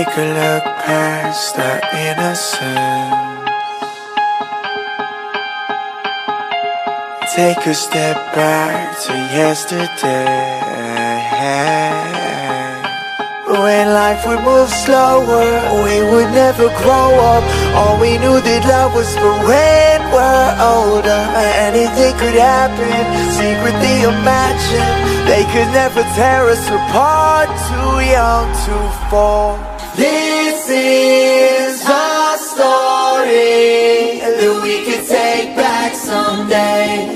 Take a look past our innocence. Take a step back to yesterday. When life would move slower, we would never grow up. All we knew that love was for when we're older. Anything could happen, secretly imagine. They could never tear us apart, too young to fall. This is our story that we could take back someday.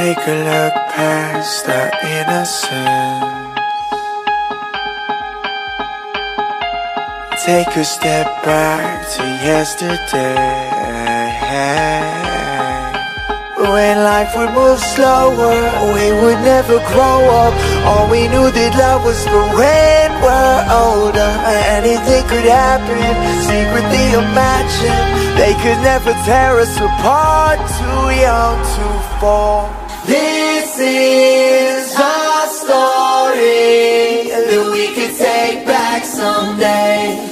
Take a look past our innocence. Take a step back to yesterday. When life would move slower, we would never grow up. All we knew that love was for when we're older. Anything could happen, secretly imagine. They could never tear us apart, too young to fall. This is our story that we could take back someday.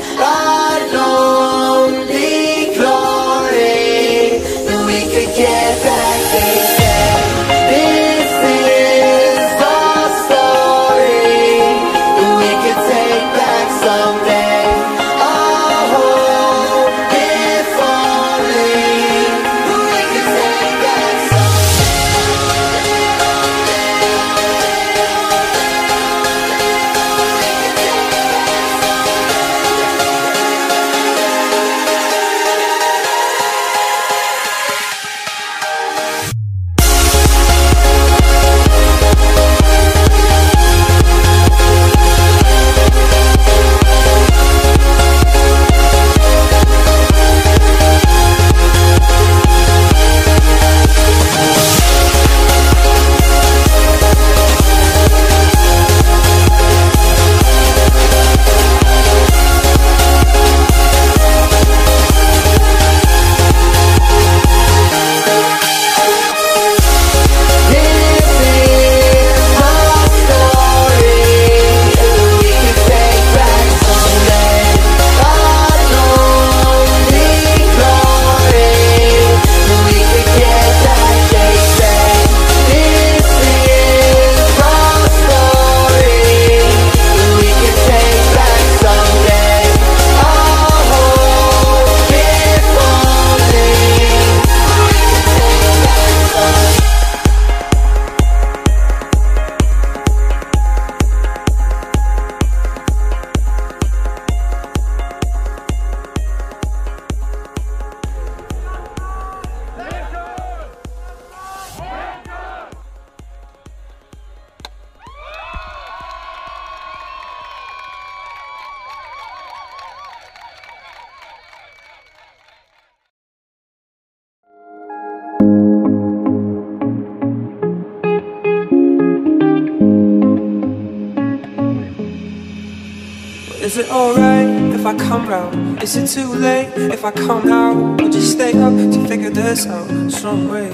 Is it alright if I come round? Is it too late if I come now? Would you stay up to figure this out some way?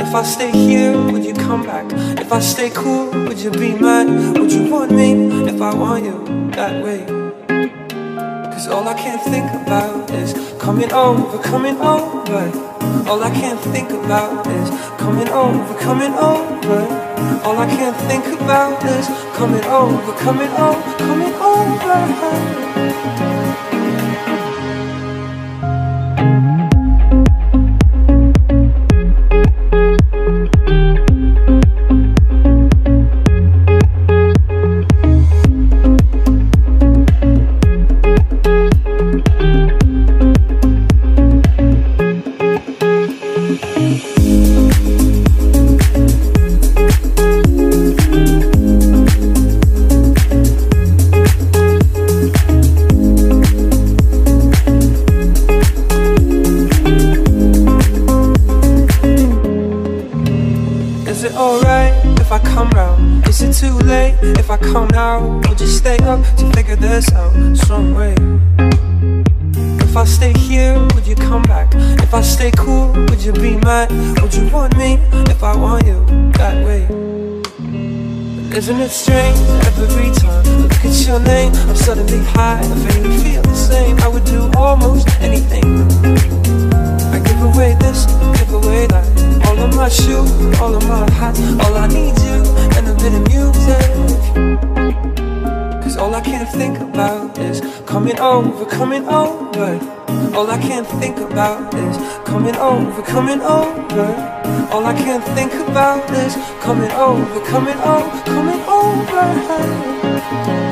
If I stay here, would you come back? If I stay cool, would you be mad? Would you want me if I want you that way? Cause all I can think about is coming over, coming over. All I can think about is coming over, coming over. All I can think about is coming over, coming over, over. Too late if I come now? Would you stay up to figure this out some way? If I stay here, would you come back? If I stay cool, would you be mad? Would you want me if I want you that way? Isn't it strange every time I look at your name? I'm suddenly high, I faintly feel the same. I would do almost anything. I give away this, give away that. All of my shoes, all of my hats. All I need you can think about is coming over, coming over. All I can think about is coming over, coming over. All I can think about is coming over, coming over, coming over.